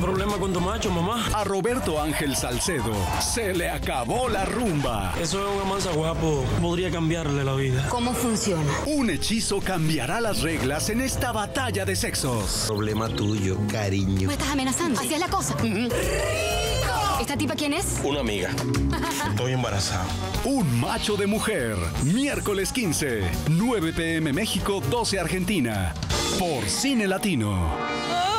Problema con tu macho, mamá? A Roberto Ángel Salcedo se le acabó la rumba. Eso es un mansa guapo. Podría cambiarle la vida. ¿Cómo funciona? Un hechizo cambiará las reglas en esta batalla de sexos. Problema tuyo, cariño. ¿Me estás amenazando? Así es la cosa. ¿Esta tipa quién es? Una amiga. Estoy embarazada. Un macho de mujer. Miércoles 15, 9 pm México, 12 Argentina. Por Cine Latino. Oh.